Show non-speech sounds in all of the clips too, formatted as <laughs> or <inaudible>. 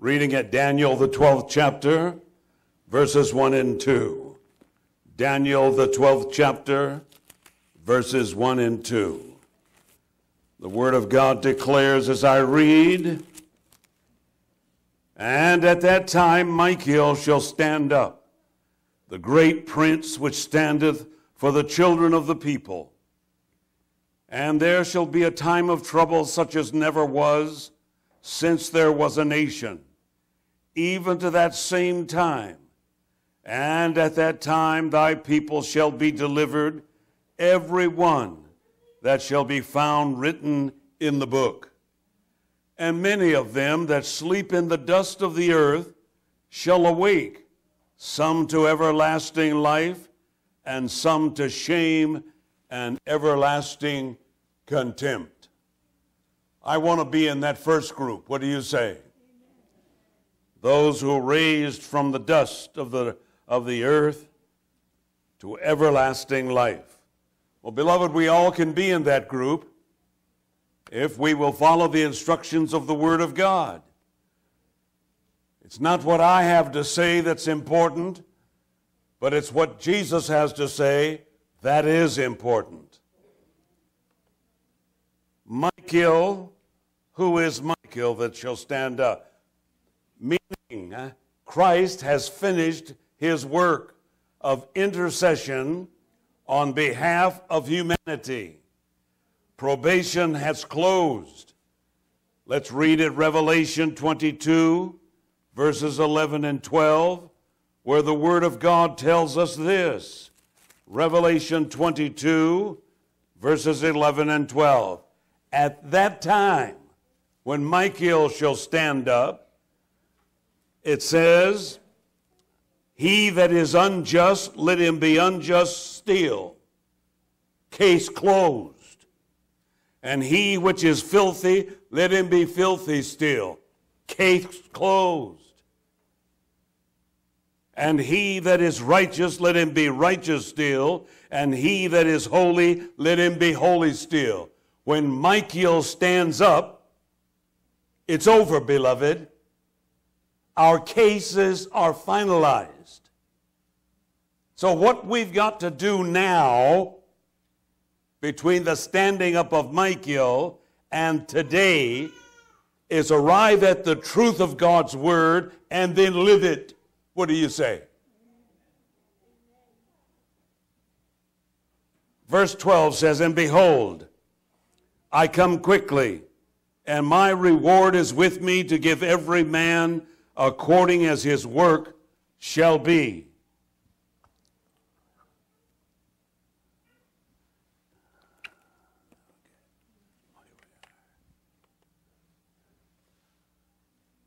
reading at Daniel, the 12th chapter, verses 1 and 2. Daniel, the 12th chapter, verses 1 and 2. The Word of God declares as I read, And at that time Michael shall stand up, the great prince which standeth for the children of the people. And there shall be a time of trouble such as never was since there was a nation, even to that same time. And at that time thy people shall be delivered, every one that shall be found written in the book. And many of them that sleep in the dust of the earth shall awake, some to everlasting life, and some to shame and everlasting contempt. I want to be in that first group. What do you say? Those who raised from the dust of the, of the earth to everlasting life. Well, beloved, we all can be in that group if we will follow the instructions of the Word of God. It's not what I have to say that's important, but it's what Jesus has to say that is important. Michael, who is Michael that shall stand up? Meaning, Christ has finished his work of intercession on behalf of humanity. Probation has closed. Let's read it Revelation 22, verses 11 and 12, where the Word of God tells us this. Revelation 22, verses 11 and 12. At that time, when Michael shall stand up, it says, He that is unjust, let him be unjust still. Case closed. And he which is filthy, let him be filthy still. Case closed. And he that is righteous, let him be righteous still. And he that is holy, let him be holy still. When Michael stands up, it's over, beloved. Our cases are finalized. So, what we've got to do now, between the standing up of Michael and today, is arrive at the truth of God's word and then live it. What do you say? Verse 12 says, And behold, I come quickly, and my reward is with me to give every man according as his work shall be.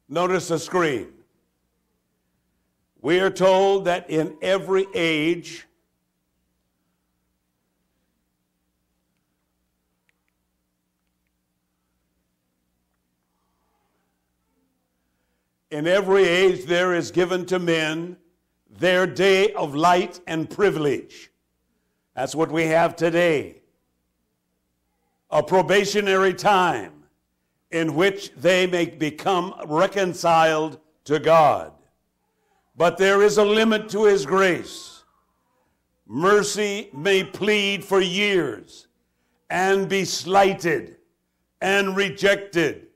Notice the screen. We are told that in every age, In every age, there is given to men their day of light and privilege. That's what we have today. A probationary time in which they may become reconciled to God. But there is a limit to His grace. Mercy may plead for years and be slighted and rejected.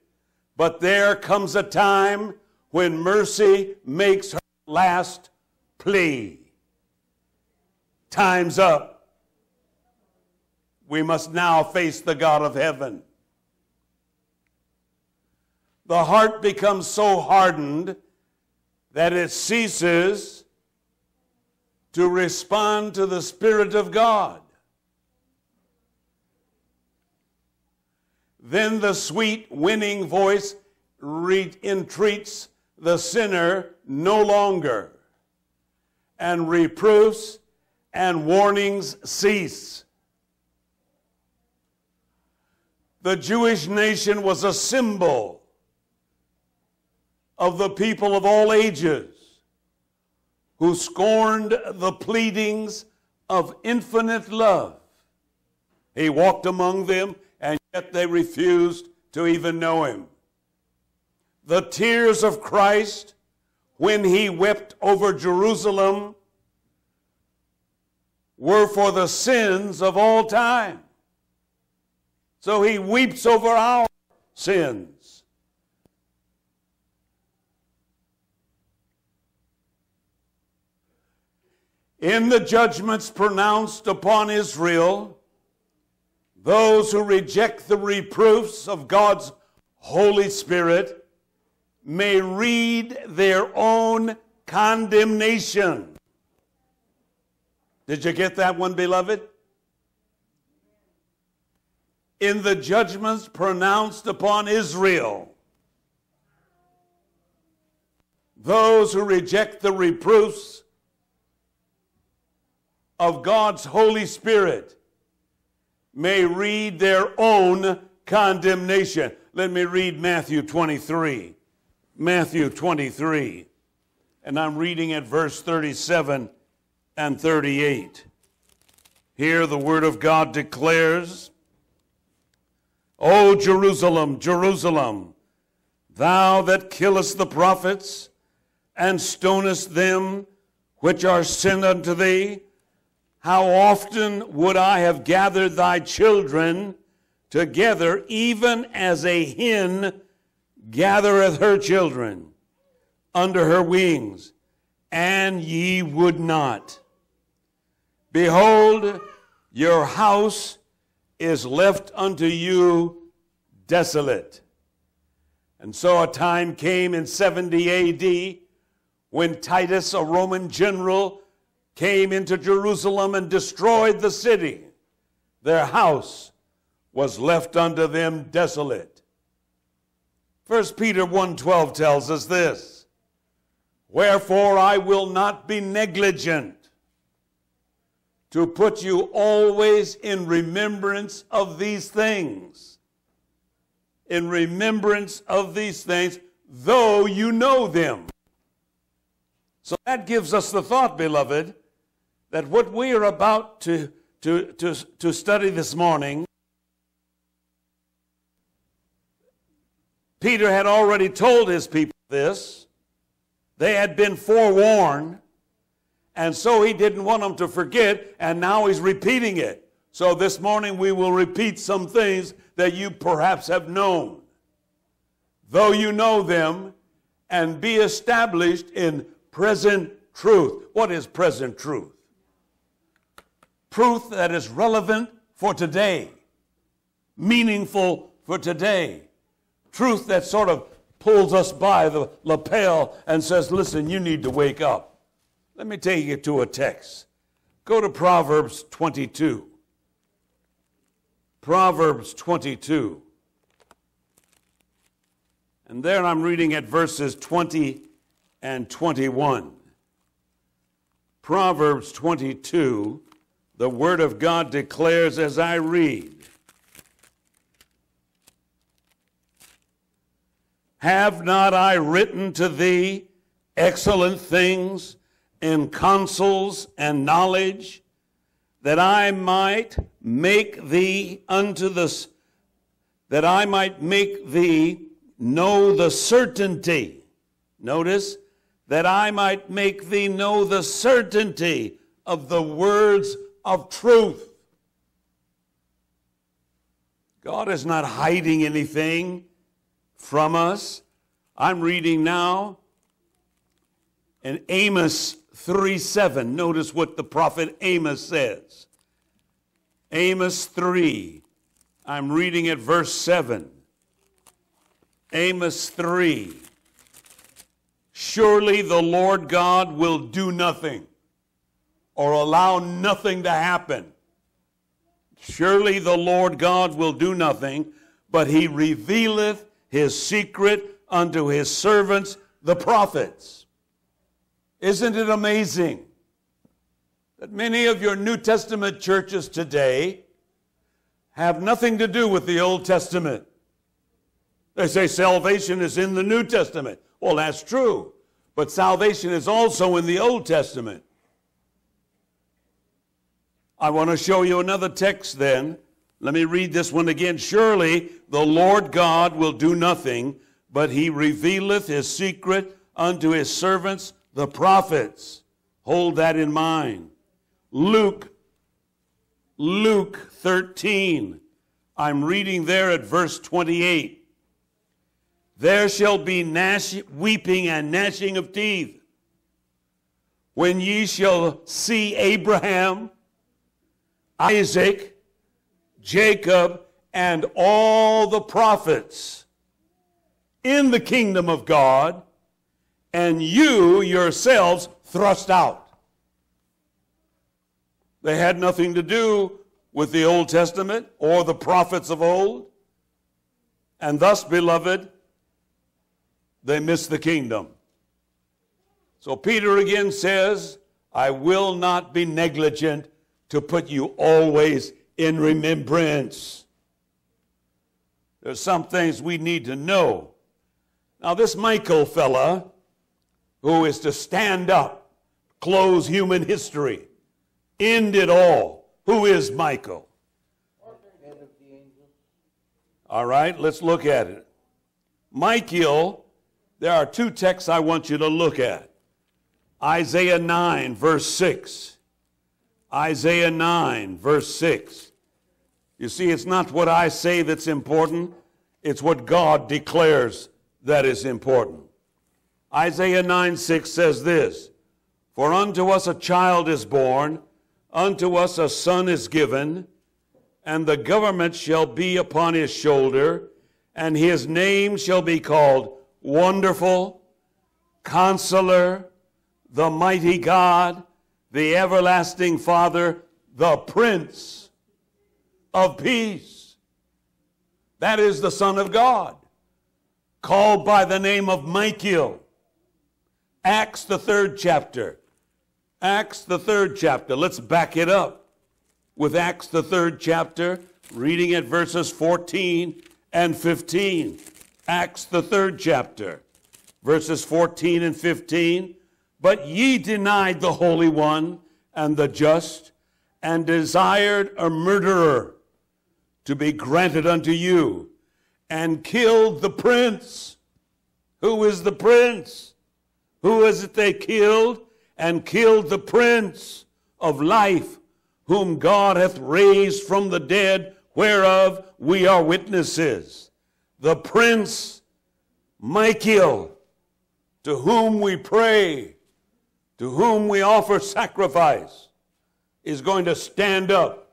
But there comes a time when mercy makes her last plea. Time's up. We must now face the God of heaven. The heart becomes so hardened that it ceases to respond to the Spirit of God. Then the sweet, winning voice re- entreats the sinner no longer, and reproofs and warnings cease. The Jewish nation was a symbol of the people of all ages who scorned the pleadings of infinite love. He walked among them, and yet they refused to even know him. The tears of Christ when he wept over Jerusalem were for the sins of all time. So he weeps over our sins. In the judgments pronounced upon Israel, those who reject the reproofs of God's Holy Spirit may read their own condemnation. Did you get that one, beloved? In the judgments pronounced upon Israel, those who reject the reproofs of God's Holy Spirit may read their own condemnation. Let me read Matthew 23. Matthew 23. And I'm reading at verse 37 and 38. Here the Word of God declares, O Jerusalem, Jerusalem, thou that killest the prophets and stonest them which are sent unto thee, how often would I have gathered thy children together, even as a hen gathereth her children under her wings, and ye would not. Behold, your house is left unto you desolate. And so a time came in 70 AD when Titus, a Roman general, came into Jerusalem and destroyed the city. Their house was left unto them desolate. 1 Peter 1:12 tells us this. Wherefore I will not be negligent to put you always in remembrance of these things. In remembrance of these things, though you know them. So that gives us the thought, beloved, that what we are about to, to, to, to study this morning Peter had already told his people this. They had been forewarned, and so he didn't want them to forget, and now he's repeating it. So this morning we will repeat some things that you perhaps have known. Though you know them, and be established in present truth. What is present truth? Truth that is relevant for today, meaningful for today truth that sort of pulls us by the lapel and says, listen, you need to wake up. Let me take you to a text. Go to Proverbs 22. Proverbs 22. And there I'm reading at verses 20 and 21. Proverbs 22, the Word of God declares as I read Have not I written to thee excellent things in counsels and knowledge, that I might make thee unto this, that I might make thee know the certainty. Notice that I might make thee know the certainty of the words of truth. God is not hiding anything from us. I'm reading now in Amos 3 7. Notice what the prophet Amos says. Amos 3. I'm reading at verse 7. Amos 3. Surely the Lord God will do nothing or allow nothing to happen. Surely the Lord God will do nothing, but he revealeth his secret unto his servants, the prophets. Isn't it amazing that many of your New Testament churches today have nothing to do with the Old Testament? They say salvation is in the New Testament. Well, that's true. But salvation is also in the Old Testament. I want to show you another text then. Let me read this one again. Surely the Lord God will do nothing, but he revealeth his secret unto his servants, the prophets. Hold that in mind. Luke, Luke 13. I'm reading there at verse 28. There shall be gnash, weeping and gnashing of teeth when ye shall see Abraham, Isaac, Jacob, and all the prophets in the kingdom of God, and you yourselves thrust out. They had nothing to do with the Old Testament or the prophets of old. And thus, beloved, they missed the kingdom. So Peter again says, I will not be negligent to put you always in remembrance. There's some things we need to know. Now, this Michael fella, who is to stand up, close human history, end it all, who is Michael? All right, let's look at it. Michael, there are two texts I want you to look at. Isaiah 9, verse 6. Isaiah 9, verse 6. You see, it's not what I say that's important, it's what God declares that is important. Isaiah 9, 6 says this For unto us a child is born, unto us a son is given, and the government shall be upon his shoulder, and his name shall be called Wonderful, Counselor, the mighty God, the everlasting Father, the Prince of Peace. That is the Son of God, called by the name of Michael. Acts, the third chapter. Acts, the third chapter. Let's back it up with Acts, the third chapter, reading at verses 14 and 15. Acts, the third chapter, verses 14 and 15. But ye denied the Holy One and the just, and desired a murderer to be granted unto you, and killed the prince. Who is the prince? Who is it they killed? And killed the prince of life, whom God hath raised from the dead, whereof we are witnesses. The prince Michael, to whom we pray to whom we offer sacrifice is going to stand up.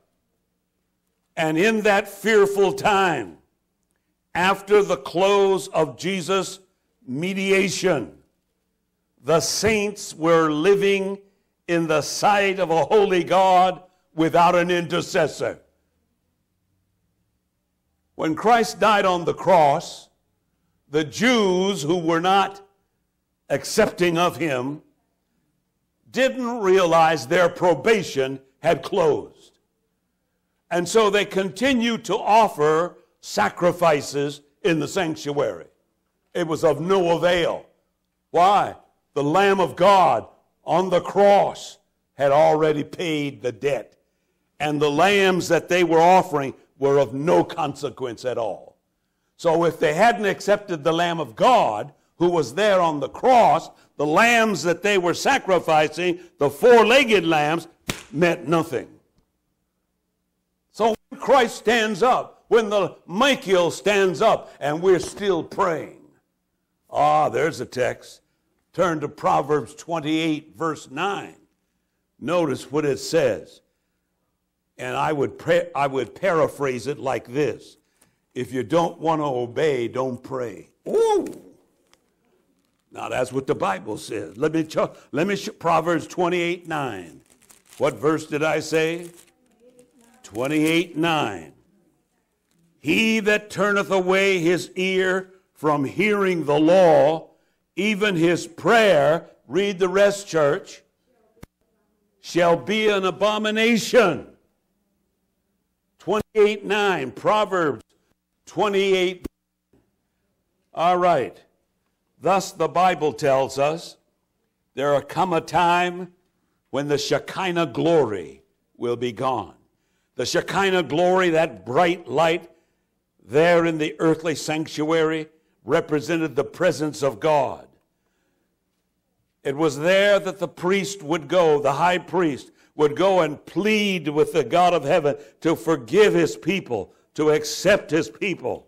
And in that fearful time, after the close of Jesus' mediation, the saints were living in the sight of a holy God without an intercessor. When Christ died on the cross, the Jews who were not accepting of him didn't realize their probation had closed. And so they continued to offer sacrifices in the sanctuary. It was of no avail. Why? The Lamb of God on the cross had already paid the debt. And the lambs that they were offering were of no consequence at all. So if they hadn't accepted the Lamb of God, who was there on the cross, the lambs that they were sacrificing, the four legged lambs, meant nothing. Christ stands up, when the Michael stands up, and we're still praying. Ah, there's a text. Turn to Proverbs 28, verse 9. Notice what it says. And I would, I would paraphrase it like this If you don't want to obey, don't pray. Ooh! Now that's what the Bible says. Let me let me Proverbs 28 9. What verse did I say? 28 9. He that turneth away his ear from hearing the law, even his prayer, read the rest, church, shall be an abomination. 28 9. Proverbs 28. All right. Thus, the Bible tells us there will come a time when the Shekinah glory will be gone. The Shekinah glory, that bright light there in the earthly sanctuary, represented the presence of God. It was there that the priest would go, the high priest would go and plead with the God of heaven to forgive his people, to accept his people.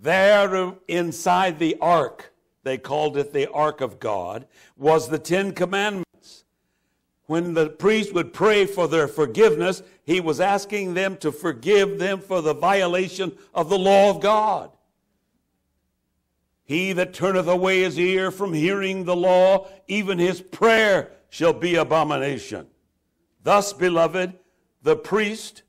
There inside the ark, they called it the ark of God, was the Ten Commandments. When the priest would pray for their forgiveness, he was asking them to forgive them for the violation of the law of God. He that turneth away his ear from hearing the law, even his prayer shall be abomination. Thus, beloved, the priest,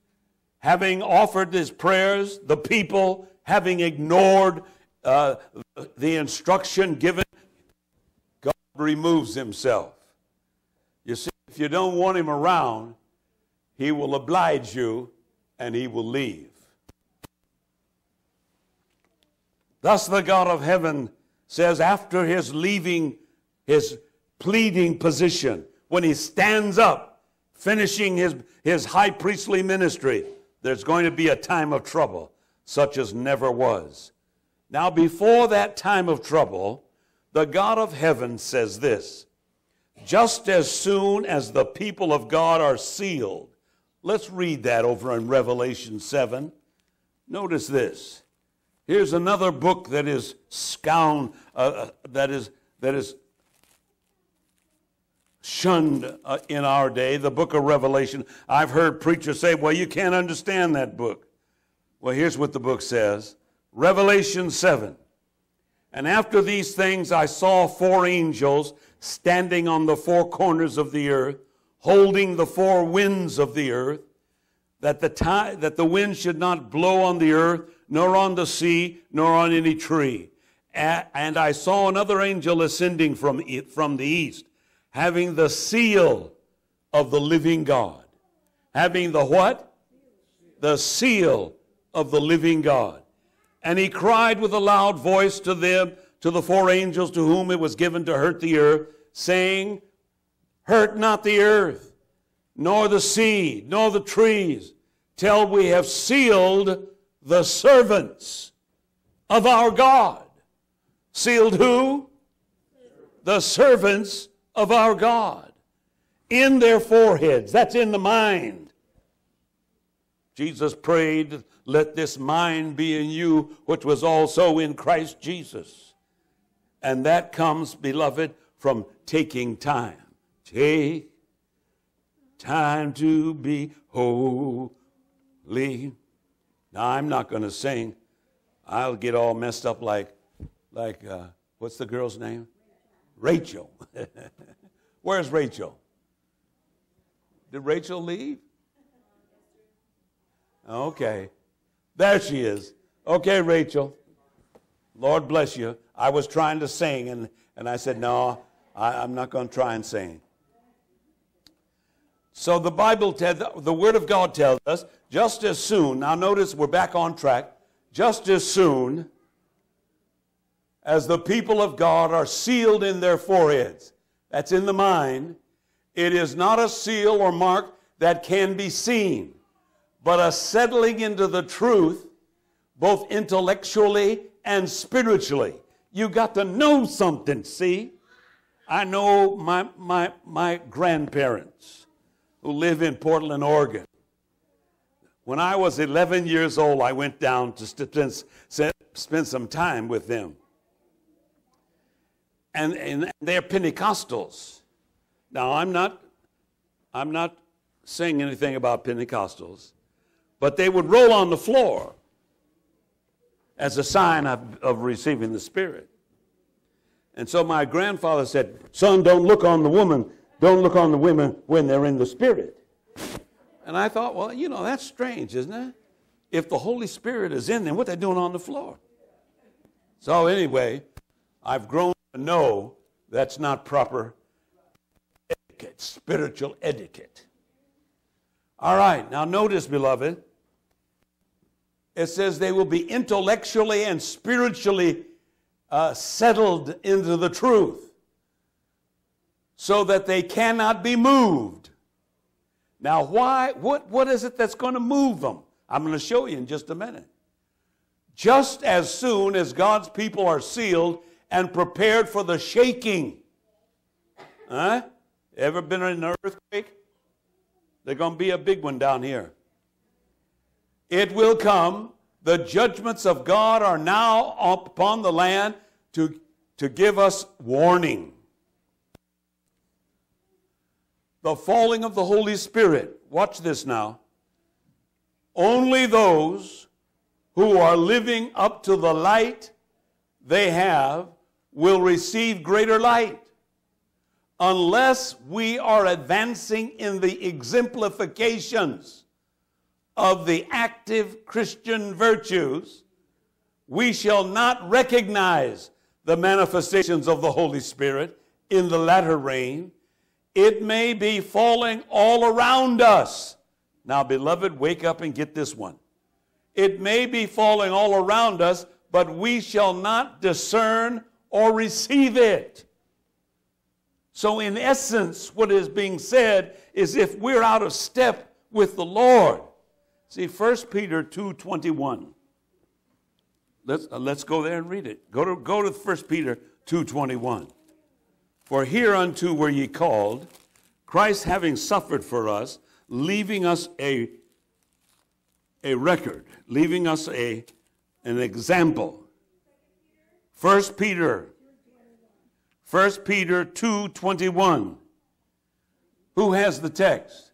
having offered his prayers, the people, having ignored uh, the instruction given, God removes himself. You if you don't want him around, he will oblige you and he will leave. Thus, the God of heaven says, after his leaving his pleading position, when he stands up, finishing his, his high priestly ministry, there's going to be a time of trouble, such as never was. Now, before that time of trouble, the God of heaven says this just as soon as the people of God are sealed. Let's read that over in Revelation 7. Notice this. Here's another book that is scound, uh, uh, that is that is shunned uh, in our day, the book of Revelation. I've heard preachers say, "Well, you can't understand that book." Well, here's what the book says: Revelation seven. And after these things, I saw four angels standing on the four corners of the earth, holding the four winds of the earth, that the, that the wind should not blow on the earth nor on the sea, nor on any tree. And I saw another angel ascending from, from the east, having the seal of the living God. Having the what? The seal of the living God. And he cried with a loud voice to them, to the four angels to whom it was given to hurt the earth, saying, Hurt not the earth, nor the sea, nor the trees, till we have sealed the servants of our God. Sealed who? The servants of our God. In their foreheads. That's in the mind. Jesus prayed, Let this mind be in you, which was also in Christ Jesus. And that comes, beloved, from taking time. Take time to be holy. Now, I'm not going to sing. I'll get all messed up like, like uh, what's the girl's name? Rachel. <laughs> Where's Rachel? Did Rachel leave? Okay. There she is. Okay, Rachel. Lord bless you. I was trying to sing, and, and I said, No, I, am not going to try and sing. So the Bible, the Word of God tells us just as soon, now notice we're back on track, just as soon as the people of God are sealed in their foreheads, that's in the mind, it is not a seal or mark that can be seen, but a settling into the truth, both intellectually and spiritually. You got to know something, see? I know my, my, my grandparents who live in Portland, Oregon. When I was 11 years old, I went down to spend, spend some time with them. And, and they're Pentecostals. Now, I'm not, I'm not saying anything about Pentecostals, but they would roll on the floor as a sign of, of receiving the Spirit. And so my grandfather said, Son, don't look on the woman don't look on the women when they're in the Spirit. And I thought, well, you know, that's strange, isn't it? If the Holy Spirit is in them, what they're doing on the floor? So anyway, I've grown to know that's not proper etiquette, spiritual etiquette. All right, now notice, beloved, it says they will be intellectually and spiritually uh, settled into the truth so that they cannot be moved. Now, why? What, what is it that's going to move them? I'm going to show you in just a minute. just as soon as God's people are sealed and prepared for the shaking. Huh? Ever been in an earthquake? There's going to be a big one down here. It will come. The judgments of God are now upon the land to, to give us warning. The falling of the Holy Spirit. Watch this now. Only those who are living up to the light they have will receive greater light. Unless we are advancing in the exemplifications of the active Christian virtues, we shall not recognize the manifestations of the Holy Spirit in the latter rain. It may be falling all around us now, beloved, wake up and get this one. It may be falling all around us, but we shall not discern or receive it. So, in essence, what is being said is if we're out of step with the Lord. See, 1 Peter 2.21. Let's, uh, let's go there and read it. Go to, go to 1 Peter 2.21. For hereunto were ye called, Christ having suffered for us, leaving us a, a record, leaving us a, an example. First Peter, First Peter 2.21. Who has the text?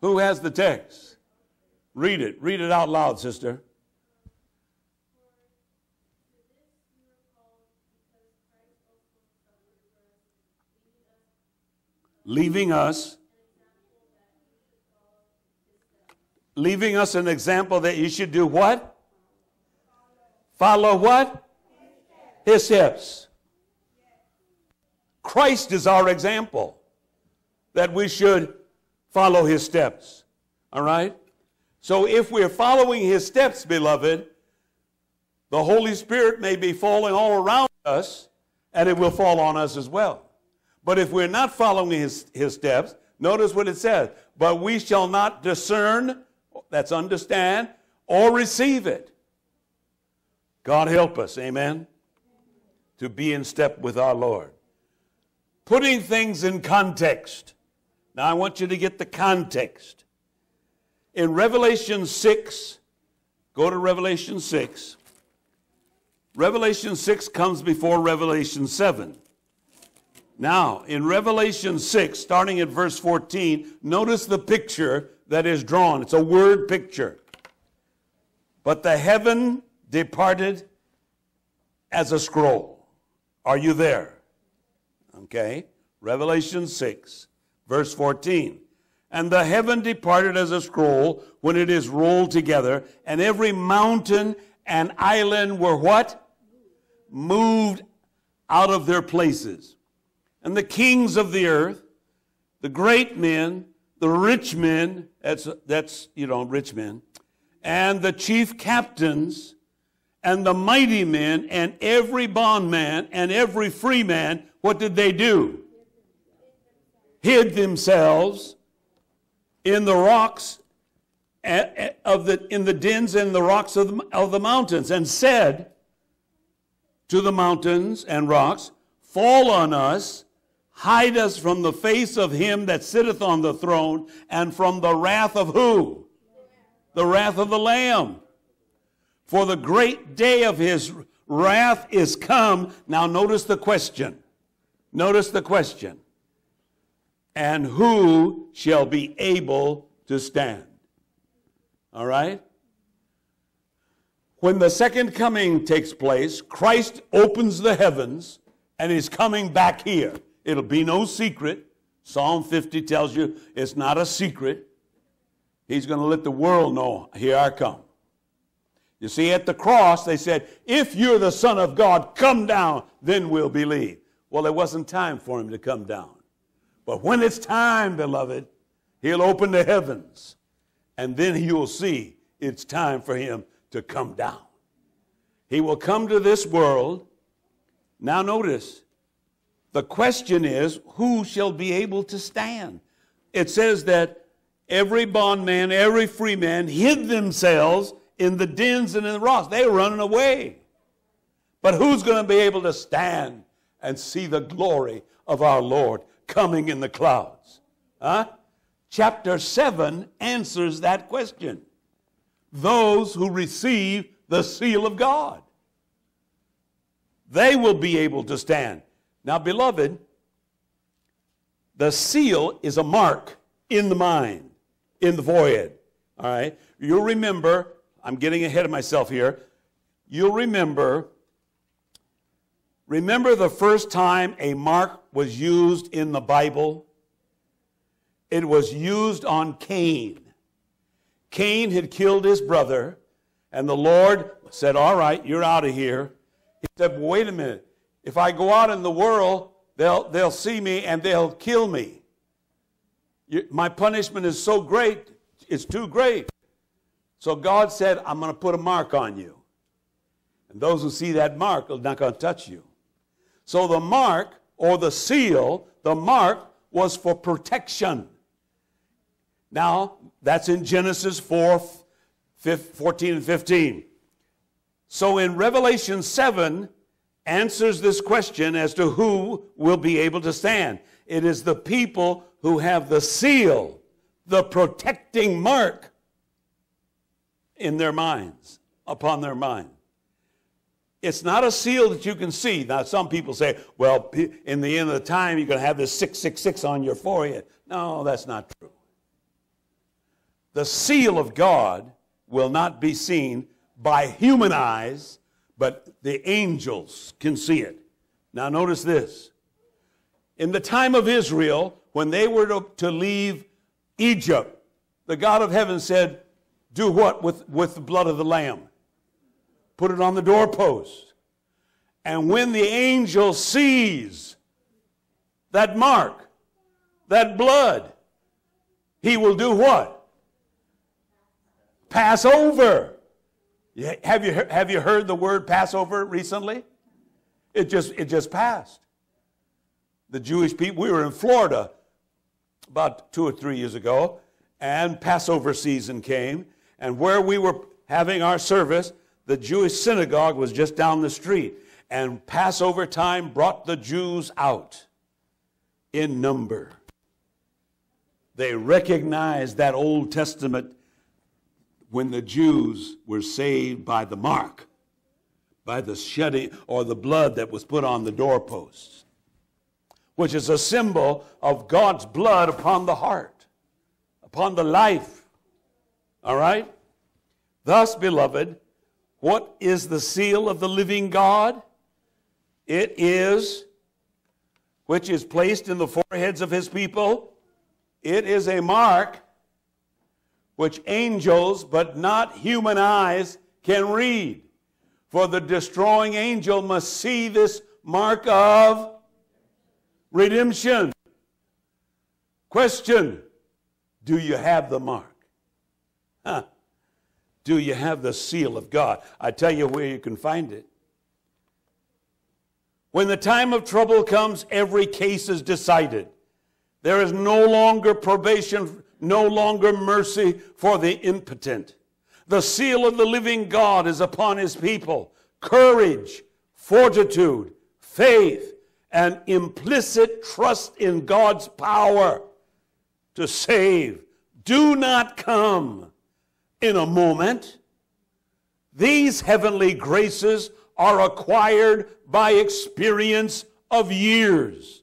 Who has the text? Read it. Read it out loud, sister. leaving us leaving us an example that you should do what? Follow what? His steps. Christ is our example that we should follow his steps. All right? So if we're following his steps, beloved, the Holy Spirit may be falling all around us and it will fall on us as well. But if we're not following his, his steps, notice what it says. But we shall not discern, that's understand, or receive it. God help us, amen, to be in step with our Lord. Putting things in context. Now I want you to get the context. In Revelation 6, go to Revelation 6. Revelation 6 comes before Revelation 7. Now, in Revelation 6, starting at verse 14, notice the picture that is drawn. It's a word picture. But the heaven departed as a scroll. Are you there? Okay. Revelation 6, verse 14. And the heaven departed as a scroll when it is rolled together, and every mountain and island were what? Moved out of their places and the kings of the earth, the great men, the rich men, that's, that's you know, rich men, and the chief captains, and the mighty men, and every bondman, and every free man, what did they do? Hid themselves in the rocks of the, in the dens and the rocks of the, of the mountains, and said to the mountains and rocks, Fall on us Hide us from the face of him that sitteth on the throne and from the wrath of who? The wrath of the Lamb. For the great day of his wrath is come. Now, notice the question. Notice the question. And who shall be able to stand? All right? When the second coming takes place, Christ opens the heavens and is coming back here. It'll be no secret. Psalm 50 tells you it's not a secret. He's going to let the world know, here I come. You see, at the cross, they said, if you're the Son of God, come down, then we'll believe. Well, it wasn't time for him to come down. But when it's time, beloved, he'll open the heavens, and then you'll see it's time for him to come down. He will come to this world. Now, notice, the question is, who shall be able to stand? It says that every bondman, every free man hid themselves in the dens and in the rocks. They were running away. But who's going to be able to stand and see the glory of our Lord coming in the clouds? Huh? Chapter 7 answers that question. Those who receive the seal of God. They will be able to stand. Now, beloved, the seal is a mark in the mind, in the forehead. All right? You'll remember, I'm getting ahead of myself here. You'll remember, remember the first time a mark was used in the Bible? It was used on Cain. Cain had killed his brother, and the Lord said, All right, you're out of here. He said, Wait a minute. If I go out in the world, they'll, they'll see me and they'll kill me. You, my punishment is so great, it's too great. So God said, I'm going to put a mark on you. And those who see that mark are not going to touch you. So the mark or the seal, the mark was for protection. Now, that's in Genesis 4 14 and 15. So in Revelation 7, answers this question as to who will be able to stand. It is the people who have the seal, the protecting mark in their minds, upon their mind. It's not a seal that you can see. Now, some people say, well, in the end of the time, you're going to have this 666 on your forehead. No, that's not true. The seal of God will not be seen by human eyes, but the angels can see it. Now, notice this. In the time of Israel, when they were to, leave Egypt, the God of heaven said, Do what with, with the blood of the Lamb? Put it on the doorpost. And when the angel sees that mark, that blood, he will do what? Passover. Have you, have you heard the word Passover recently? It just, it just passed. The Jewish people, we were in Florida about two or three years ago, and Passover season came, and where we were having our service, the Jewish synagogue was just down the street, and Passover time brought the Jews out in number. They recognized that Old Testament when the Jews were saved by the mark, by the shedding or the blood that was put on the doorposts, which is a symbol of God's blood upon the heart, upon the life. All right? Thus, beloved, what is the seal of the living God? It is, which is placed in the foreheads of his people. It is a mark which angels, but not human eyes, can read. For the destroying angel must see this mark of redemption. Question Do you have the mark? Huh. Do you have the seal of God? I tell you where you can find it. When the time of trouble comes, every case is decided. There is no longer probation no longer mercy for the impotent. The seal of the living God is upon his people. Courage, fortitude, faith, and implicit trust in God's power to save do not come in a moment. These heavenly graces are acquired by experience of years,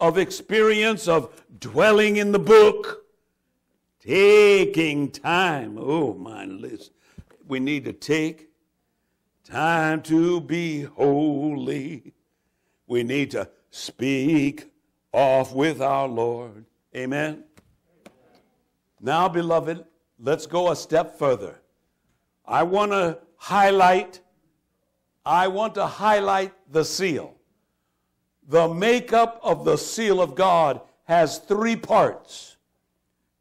of experience of dwelling in the book, Taking time. Oh, my list. We need to take time to be holy. We need to speak off with our Lord. Amen. Now, beloved, let's go a step further. I want to highlight I want to highlight the seal. The makeup of the seal of God has three parts.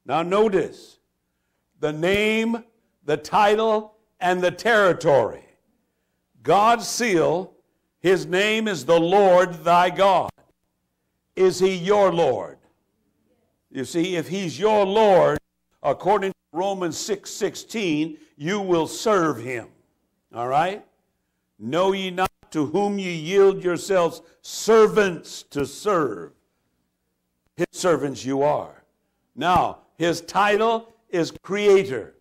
Now, notice the name, the title, and the territory. God's seal, his name is the Lord thy God. Is he your Lord? You see, if he's your Lord, according Romans 6 16, you will serve him. All right? Know ye not to whom ye yield yourselves servants to serve? His servants you are. Now, his title is creator.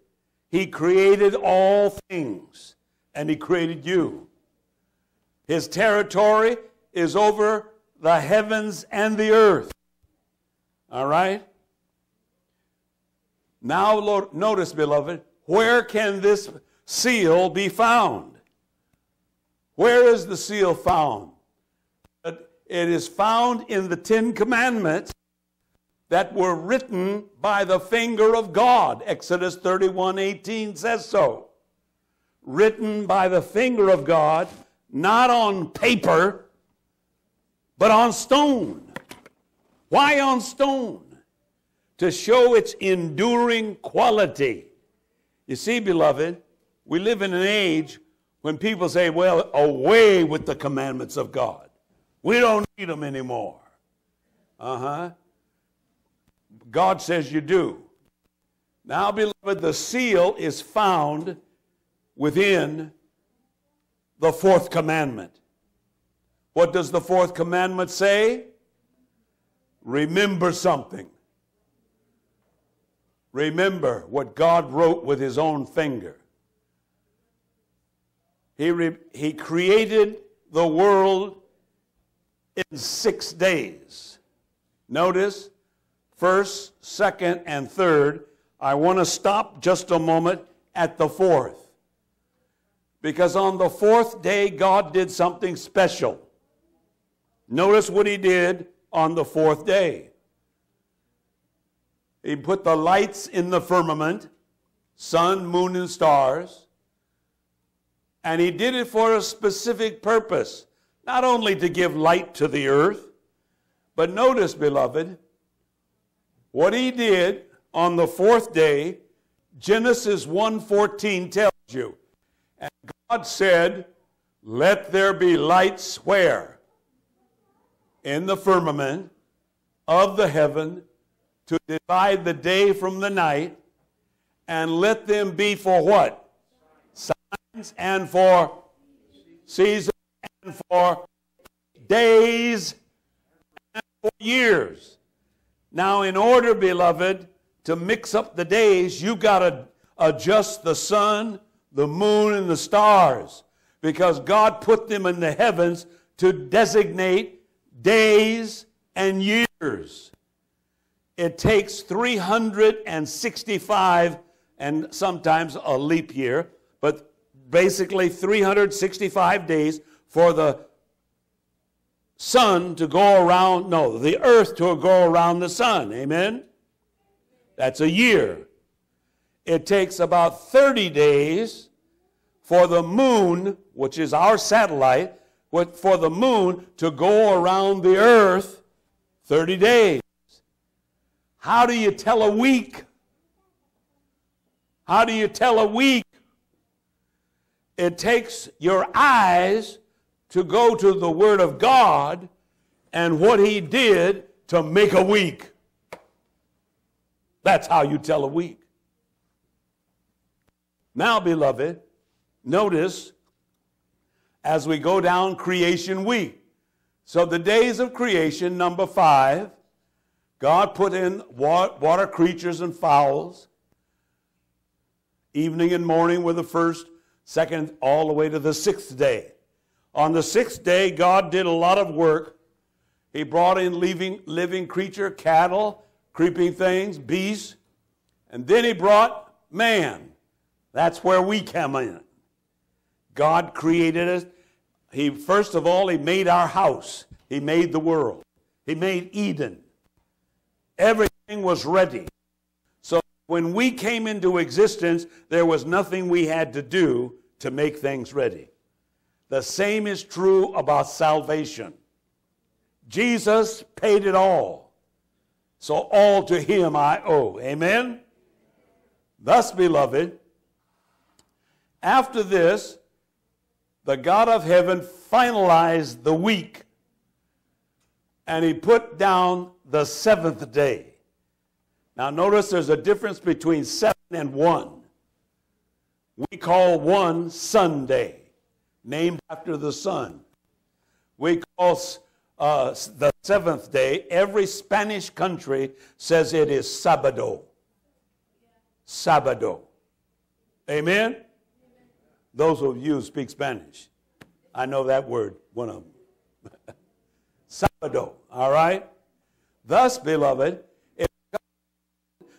He created all things, and he created you. His territory is over the heavens and the earth. All right? Now, Lord, notice, beloved, where can this seal be found? Where is the seal found? It is found in the Ten Commandments that were written by the finger of God. Exodus 31 18 says so. Written by the finger of God, not on paper, but on stone. Why on stone? To show its enduring quality. You see, beloved, we live in an age when people say, well, away with the commandments of God. We don't need them anymore. Uh huh. God says you do. Now, beloved, the seal is found within the fourth commandment. What does the fourth commandment say? Remember something. Remember what God wrote with his own finger. He, re- he created the world in six days. Notice, first, second, and third. I want to stop just a moment at the fourth. Because on the fourth day, God did something special. Notice what He did on the fourth day. He put the lights in the firmament sun, moon, and stars. And He did it for a specific purpose not only to give light to the earth, but notice, beloved, what he did on the fourth day, Genesis 1:14 tells you. And God said, "Let there be lights where? In the firmament of the heaven to divide the day from the night, and let them be for what? Signs and for seasons and for days and for years. Now, in order, beloved, to mix up the days, you've got to adjust the sun, the moon, and the stars because God put them in the heavens to designate days and years. It takes 365 and sometimes a leap year, but basically 365 days for the sun to go around, no, the earth to go around the sun. Amen? That's a year. It takes about 30 days for the moon, which is our satellite, for the moon to go around the earth 30 days. How do you tell a week? How do you tell a week? It takes your eyes to go to the Word of God and what He did to make a week. That's how you tell a week. Now, beloved, notice as we go down creation week. So, the days of creation, number five, God put in water creatures and fowls. Evening and morning were the first, second, all the way to the sixth day. On the sixth day, God did a lot of work. He brought in living, living creature, cattle, creeping things, beasts, and then he brought man. That's where we come in. God created us. He first of all, he made our house. He made the world. He made Eden. Everything was ready. So when we came into existence, there was nothing we had to do to make things ready. The same is true about salvation. Jesus paid it all. So all to him I owe. Amen? Thus, beloved, after this, the God of heaven finalized the week and he put down the seventh day. Now, notice there's a difference between seven and one. We call one Sunday, named after the sun. We call uh, the seventh day, every Spanish country says it is Sabado. Sabado. Amen? Those of you who speak Spanish, I know that word, one of them. <laughs> Sabado, all right? Thus, beloved,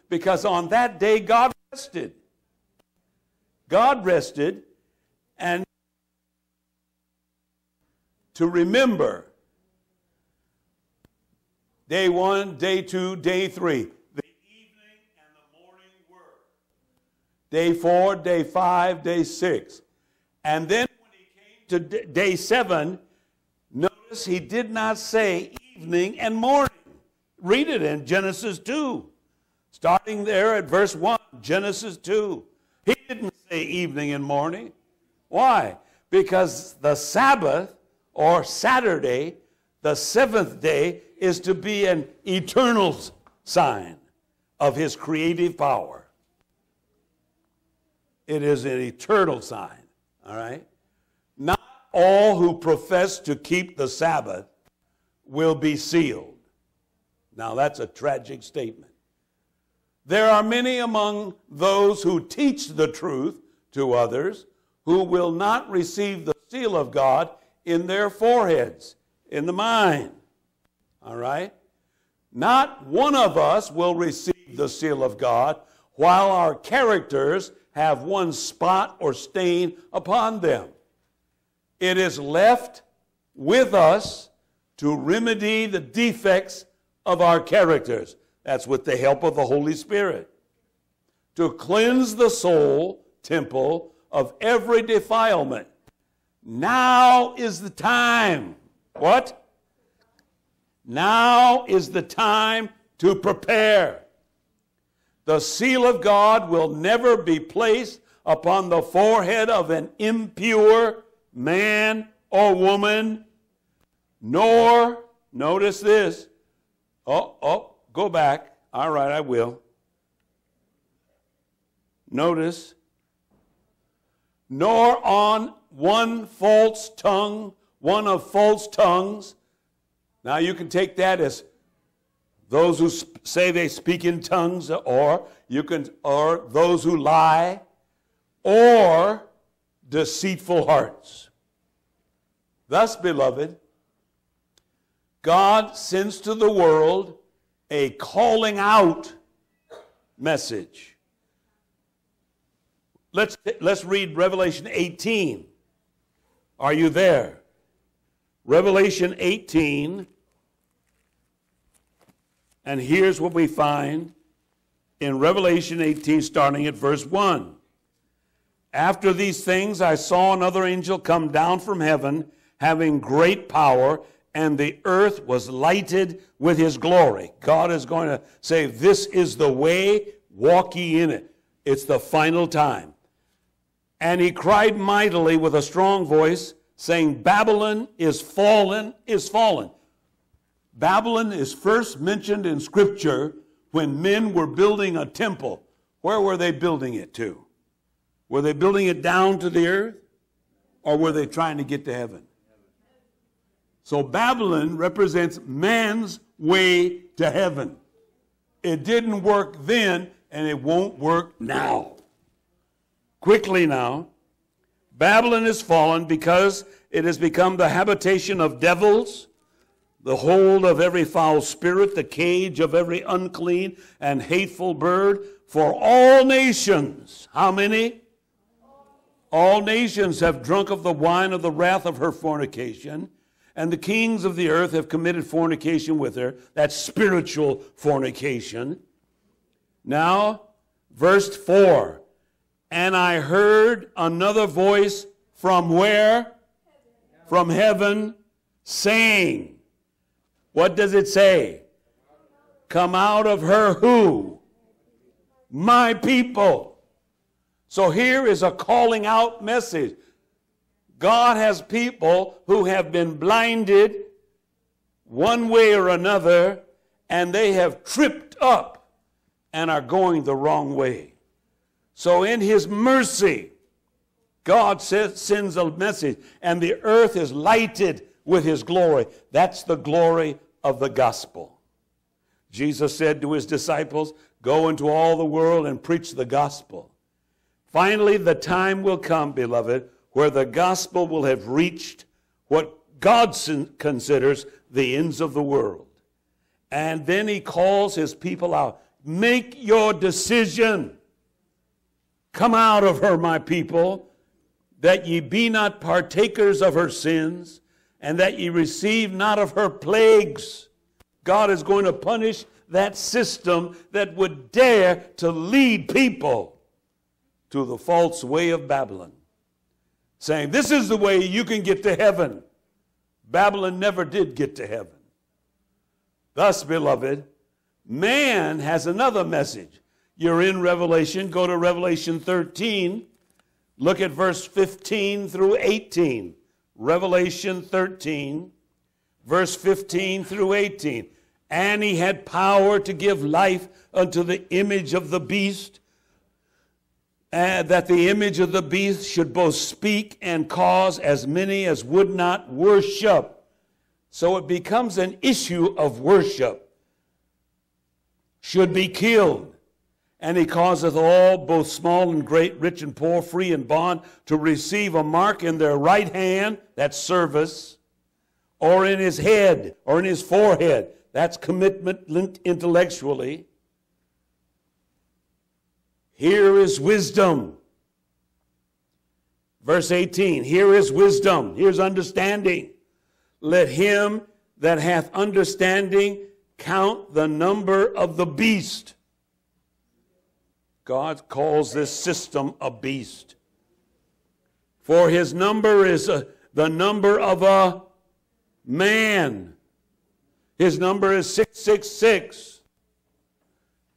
because on that day God rested. God rested and to remember day one, day two, day three, the evening and the morning work. Day four, day five, day six. And then when he came to day seven, notice he did not say evening and morning. Read it in Genesis 2. Starting there at verse 1, Genesis 2. He didn't say evening and morning. Why? Because the Sabbath or Saturday, the seventh day, is to be an eternal sign of his creative power. It is an eternal sign, all right? Not all who profess to keep the Sabbath will be sealed. Now, that's a tragic statement. There are many among those who teach the truth to others who will not receive the seal of God in their foreheads, in the mind. All right? Not one of us will receive the seal of God while our characters have one spot or stain upon them. It is left with us to remedy the defects of our characters. That's with the help of the Holy Spirit. To cleanse the soul, temple, of every defilement. Now is the time. What? Now is the time to prepare. The seal of God will never be placed upon the forehead of an impure man or woman, nor, notice this, oh, oh, Go back. All right, I will. Notice, nor on one false tongue, one of false tongues. Now you can take that as those who say they speak in tongues, or you can, or those who lie, or deceitful hearts. Thus, beloved, God sends to the world a calling out message. Let's, let's read Revelation 18. Are you there? Revelation 18. And here's what we find in Revelation 18, starting at verse 1. After these things, I saw another angel come down from heaven, having great power and the earth was lighted with his glory. God is going to say, This is the way, walk ye in it. It's the final time. And he cried mightily with a strong voice, saying, Babylon is fallen, is fallen. Babylon is first mentioned in Scripture when men were building a temple. Where were they building it to? Were they building it down to the earth? Or were they trying to get to heaven? So Babylon represents man's way to heaven. It didn't work then, and it won't work now. Quickly now, Babylon is fallen because it has become the habitation of devils, the hold of every foul spirit, the cage of every unclean and hateful bird for all nations. How many? All nations have drunk of the wine of the wrath of her fornication and the kings of the earth have committed fornication with her. That's spiritual fornication. Now, verse 4 And I heard another voice from where? From heaven, saying, What does it say? Come out of her who? My people. So here is a calling out message. God has people who have been blinded one way or another, and they have tripped up and are going the wrong way. So, in His mercy, God sends a message, and the earth is lighted with His glory. That's the glory of the gospel. Jesus said to His disciples, Go into all the world and preach the gospel. Finally, the time will come, beloved, where the gospel will have reached what God considers the ends of the world. And then he calls his people out. Make your decision. Come out of her, my people, that ye be not partakers of her sins, and that ye receive not of her plagues. God is going to punish that system that would dare to lead people to the false way of Babylon, saying, This is the way you can get to heaven. Babylon never did get to heaven. Thus, beloved, man has another message. You're in Revelation, go to Revelation 13, look at verse 15 through 18. Revelation 13, verse 15 through 18. And he had power to give life unto the image of the beast, and that the image of the beast should both speak and cause as many as would not worship so it becomes an issue of worship. Should be killed. And he causeth all, both small and great, rich and poor, free and bond, to receive a mark in their right hand, that's service, or in his head, or in his forehead, that's commitment linked intellectually. Here is wisdom. Verse 18 here is wisdom, here's understanding. Let him that hath understanding count the number of the beast. God calls this system a beast. For his number is a, uh, the number of a man. His number is 666.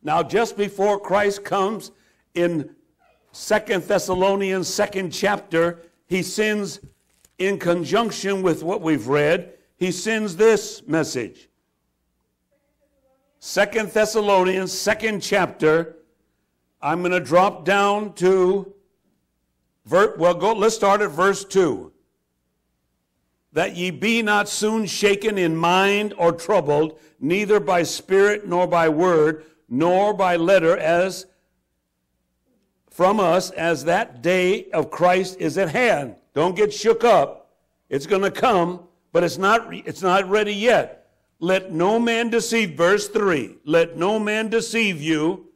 Now, just before Christ comes in Second Thessalonians, second chapter, he sends in conjunction with what we've read, he sends this message. Second Thessalonians, second chapter. I'm going to drop down to, verse. well, go, let's start at verse 2. That ye be not soon shaken in mind or troubled, neither by spirit nor by word, nor by letter, as from us, as that day of Christ is at hand. Don't get shook up. It's going to come, but it's not, it's not ready yet. Let no man deceive, verse 3 let no man deceive you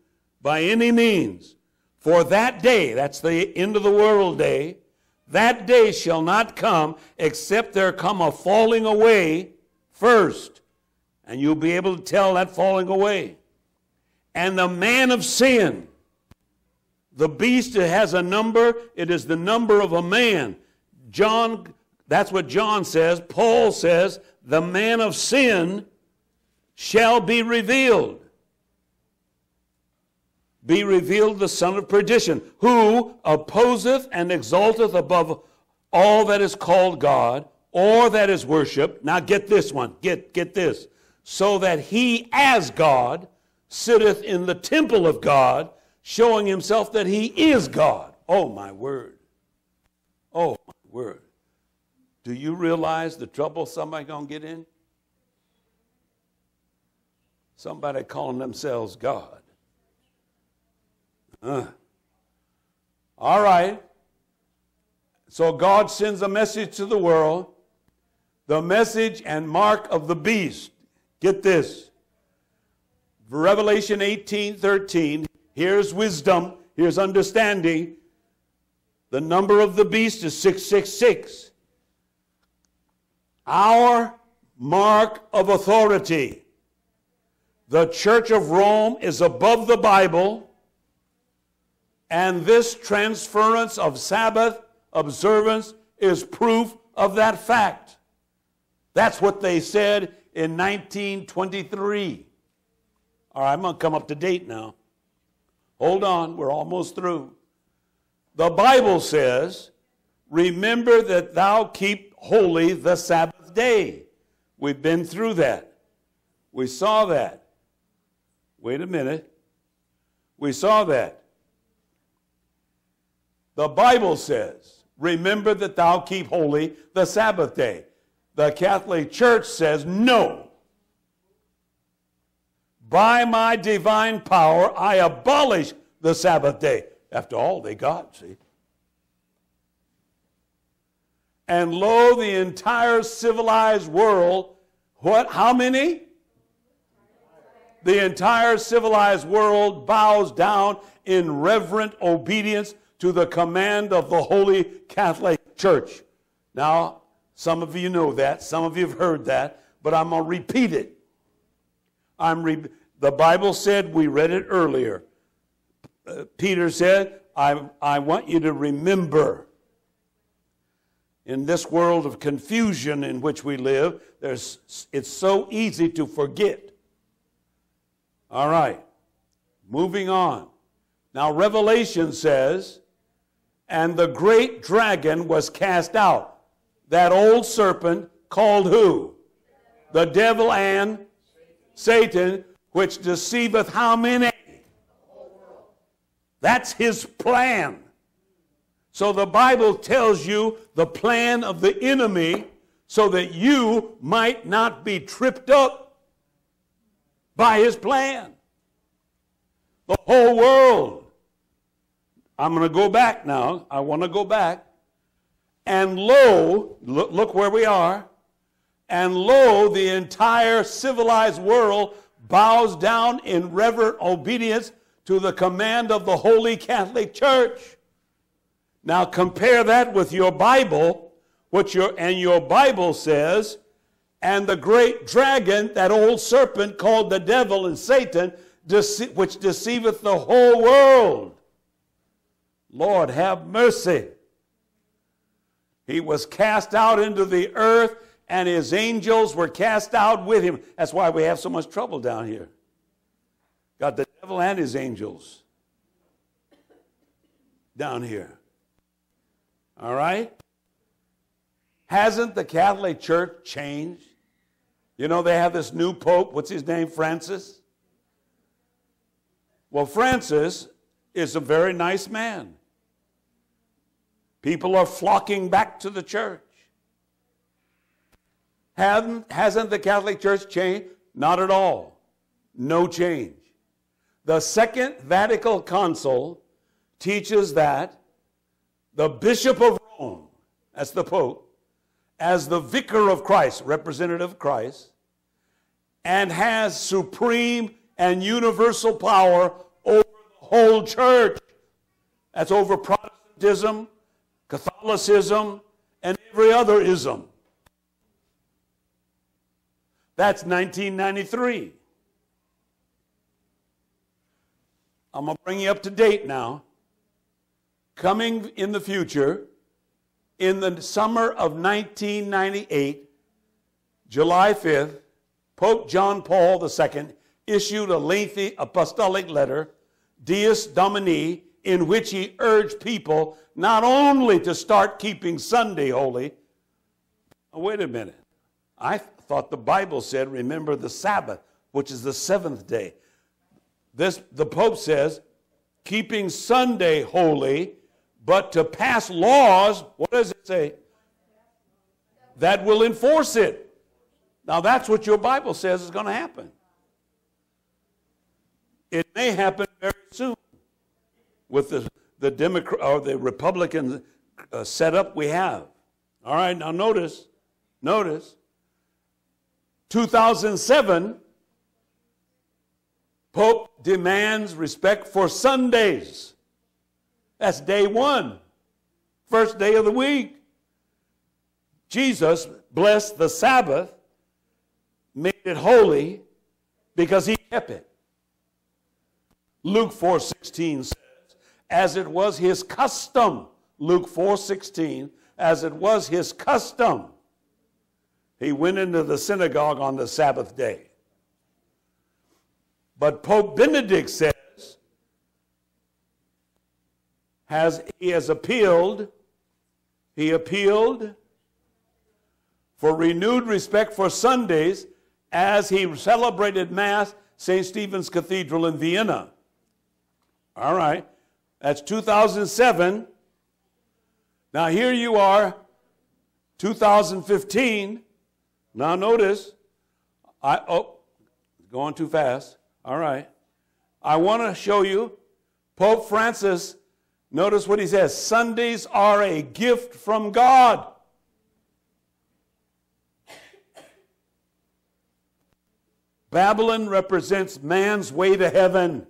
by any means. For that day, that's the end of the world day, that day shall not come except there come a falling away first. And you'll be able to tell that falling away. And the man of sin, the beast has a number, it is the number of a man. John, that's what John says. Paul says, the man of sin shall be revealed. Be revealed the son of perdition, who opposeth and exalteth above all that is called God or that is worshiped. Now get this one, get, get this. So that he as God sitteth in the temple of God, showing himself that he is God. Oh my word. Oh my word. Do you realize the trouble somebody gonna get in? Somebody calling themselves God. Uh. All right. So God sends a message to the world. The message and mark of the beast. Get this. Revelation 18 13. Here's wisdom. Here's understanding. The number of the beast is 666. Our mark of authority. The Church of Rome is above the Bible, and this transference of Sabbath observance is proof of that fact. That's what they said in 1923. All right, I'm going to come up to date now. Hold on, we're almost through. The Bible says, Remember that thou keep holy the Sabbath day. We've been through that. We saw that. Wait a minute. We saw that. The Bible says, remember that thou keep holy the Sabbath day. The Catholic Church says, no. By my divine power, I abolish the Sabbath day. After all, they got, see. And lo, the entire civilized world, what, how many? The entire civilized world bows down in reverent obedience to the command of the Holy Catholic Church. Now, some of you know that, some of you have heard that, but I'm going to repeat it. I'm re- the Bible said, we read it earlier. Uh, Peter said, I, I want you to remember in this world of confusion in which we live, there's, it's so easy to forget. All right, moving on. Now, Revelation says, and the great dragon was cast out. That old serpent called who? The devil and Satan, which deceiveth how many? That's his plan. So the Bible tells you the plan of the enemy so that you might not be tripped up by his plan. The whole world. I'm going to go back now. I want to go back. And lo, look, look where we are. And lo, the entire civilized world bows down in reverent obedience to the command of the Holy Catholic Church. Now compare that with your Bible, what your and your Bible says, and the great dragon, that old serpent called the devil and Satan, dece- which deceiveth the whole world. Lord, have mercy. He was cast out into the earth, and his angels were cast out with him. That's why we have so much trouble down here. Got the devil and his angels down here. All right? Hasn't the Catholic Church changed? You know, they have this new pope. What's his name? Francis? Well, Francis is a very nice man. People are flocking back to the church. Hasn't, hasn't the Catholic Church changed? Not at all. No change. The Second Vatican Council teaches that the Bishop of Rome, that's the Pope, as the vicar of Christ, representative of Christ, and has supreme and universal power over the whole church. That's over Protestantism, Catholicism, and every other ism. That's 1993. I'm going to bring you up to date now coming in the future, in the summer of 1998, July 5th, Pope John Paul II issued a lengthy apostolic letter, Dies Domini, in which he urged people not only to start keeping Sunday holy. Oh, wait a minute. I thought the Bible said, remember the Sabbath, which is the seventh day. This, the Pope says, keeping Sunday holy but to pass laws, what does it say? That will enforce it. Now that's what your Bible says is going to happen. It may happen very soon with the, the Democrat or the Republican uh, setup we have. All right, now notice, notice, 2007, Pope demands respect for Sundays. That's day one, first day of the week. Jesus blessed the Sabbath, made it holy because he kept it. Luke 4:16 says, as it was his custom, Luke 4:16, as it was his custom, he went into the synagogue on the Sabbath day. But Pope Benedict says has he has appealed he appealed for renewed respect for Sundays as he celebrated mass St. Stephen's Cathedral in Vienna. All right. That's 2007 Now, here you are, 2015. Now, notice, I, oh, going too fast. All right. I want to show you Pope Francis. Notice what he says Sundays are a gift from God. Babylon represents man's way to heaven.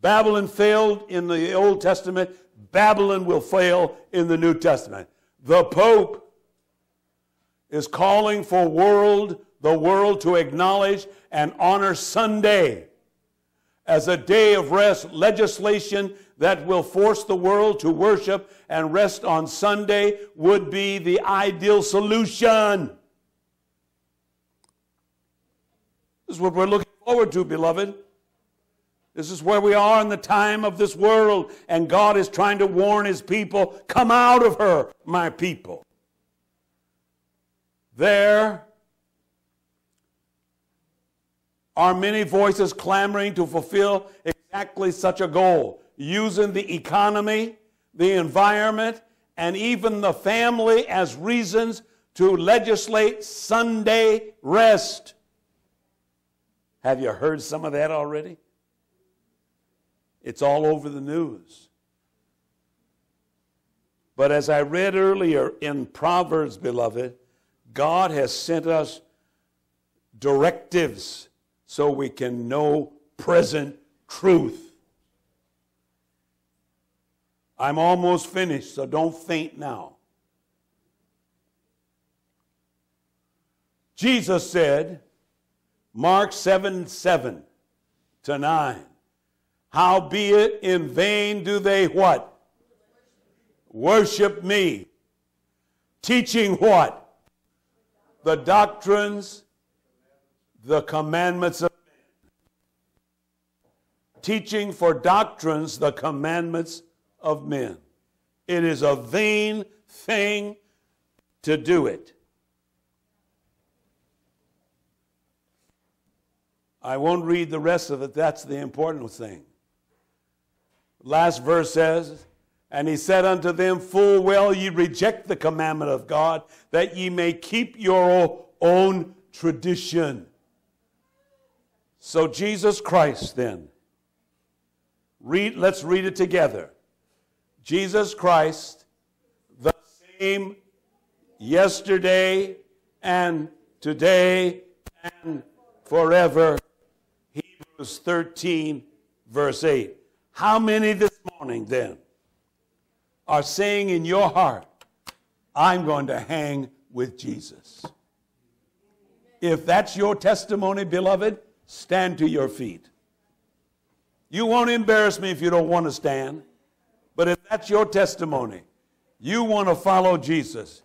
Babylon failed in the Old Testament. Babylon will fail in the New Testament. The Pope is calling for world, the world to acknowledge and honor Sunday as a day of rest, legislation that will force the world to worship and rest on Sunday would be the ideal solution. This is what we're looking forward to, beloved. This is where we are in the time of this world, and God is trying to warn His people come out of her, my people. There are many voices clamoring to fulfill exactly such a goal, using the economy, the environment, and even the family as reasons to legislate Sunday rest. Have you heard some of that already? It's all over the news. But as I read earlier in Proverbs, beloved, God has sent us directives so we can know present truth. I'm almost finished, so don't faint now. Jesus said, Mark 7 7 to 9. Howbeit in vain do they what? Worship me. Teaching what? The doctrines the commandments of men. Teaching for doctrines the commandments of men. It is a vain thing to do it. I won't read the rest of it. That's the important thing. Last verse says, And he said unto them, Full well ye reject the commandment of God, that ye may keep your own tradition. So Jesus Christ then. Read, let's read it together. Jesus Christ, the same yesterday and today and forever. Hebrews 13, verse 8. How many this morning then are saying in your heart, I'm going to hang with Jesus? If that's your testimony, beloved, Stand to your feet. You won't embarrass me if you don't want to stand. But if that's your testimony, you want to follow Jesus,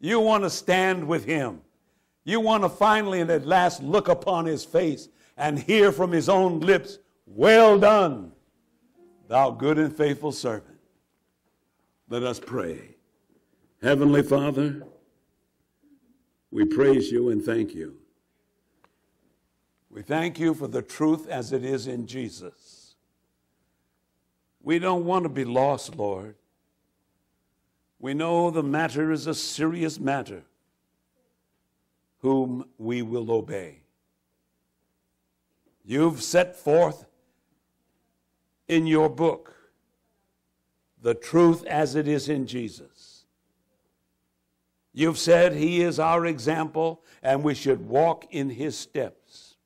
you want to stand with him, you want to finally and at last look upon his face and hear from his own lips, Well done, thou good and faithful servant. Let us pray. Heavenly Father, we praise you and thank you we thank you for the truth as it is in Jesus. We don't want to be lost, Lord. We know the matter is a serious matter, whom we will obey. You've set forth in your book the truth as it is in Jesus. You've said he is our example and we should walk in his steps.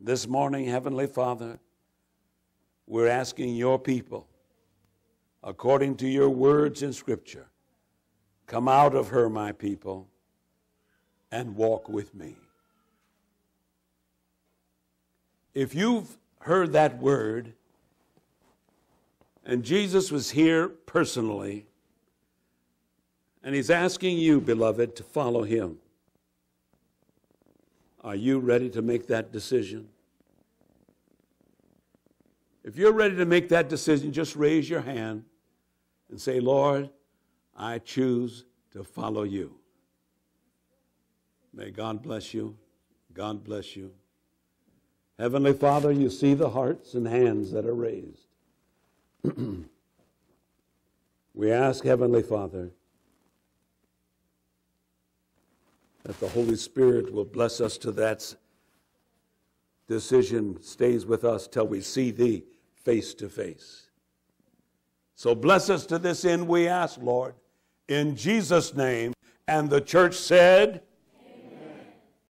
This morning, Heavenly Father, we're asking your people, according to your words in Scripture, come out of her, my people, and walk with me. If you've heard that word, and Jesus was here personally, and he's asking you, beloved, to follow him. Are you ready to make that decision? If you're ready to make that decision, just raise your hand and say, Lord, I choose to follow you. May God bless you. God bless you. Heavenly Father, you see the hearts and hands that are raised. <clears throat> We ask, Heavenly Father, that the Holy Spirit will bless us to that decision, stays with us till we see Thee face to face. So bless us to this end, we ask, Lord, in Jesus' name. And the church said,